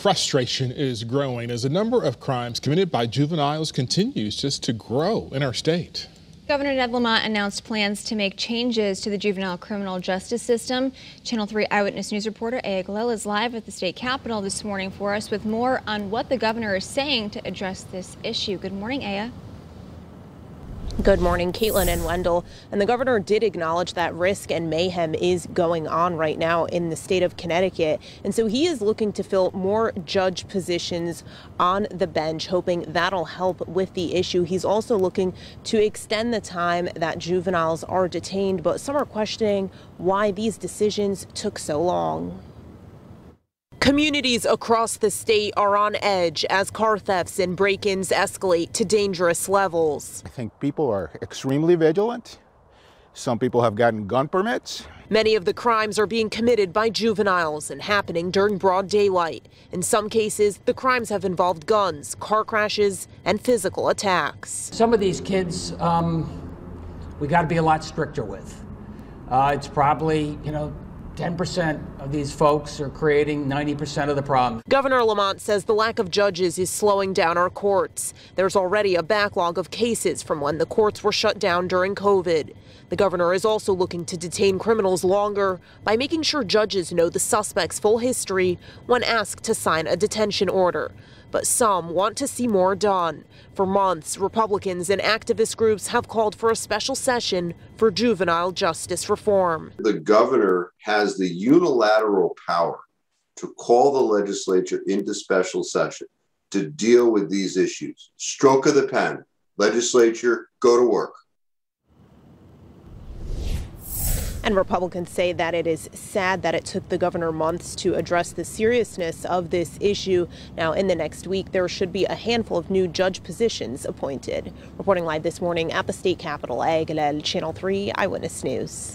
frustration is growing as the number of crimes committed by juveniles continues just to grow in our state. Governor Ned Lamont announced plans to make changes to the juvenile criminal justice system. Channel 3 Eyewitness News reporter Aya Galil is live at the state capitol this morning for us with more on what the governor is saying to address this issue. Good morning, Aya. Good morning, Caitlin and Wendell. And the governor did acknowledge that risk and mayhem is going on right now in the state of Connecticut. And so he is looking to fill more judge positions on the bench, hoping that'll help with the issue. He's also looking to extend the time that juveniles are detained, but some are questioning why these decisions took so long. Communities across the state are on edge as car thefts and break ins escalate to dangerous levels. I think people are extremely vigilant. Some people have gotten gun permits. Many of the crimes are being committed by juveniles and happening during broad daylight. In some cases, the crimes have involved guns, car crashes, and physical attacks. Some of these kids, um, we got to be a lot stricter with. Uh, it's probably, you know, 10% of these folks are creating 90% of the problem. Governor Lamont says the lack of judges is slowing down our courts. There's already a backlog of cases from when the courts were shut down during COVID. The governor is also looking to detain criminals longer by making sure judges know the suspect's full history when asked to sign a detention order. But some want to see more done. For months, Republicans and activist groups have called for a special session for juvenile justice reform. The governor has the unilateral power to call the legislature into special session to deal with these issues. Stroke of the pen, legislature, go to work. And Republicans say that it is sad that it took the governor months to address the seriousness of this issue. Now, in the next week, there should be a handful of new judge positions appointed. Reporting live this morning at the state capitol, Galil, Channel 3 Eyewitness News.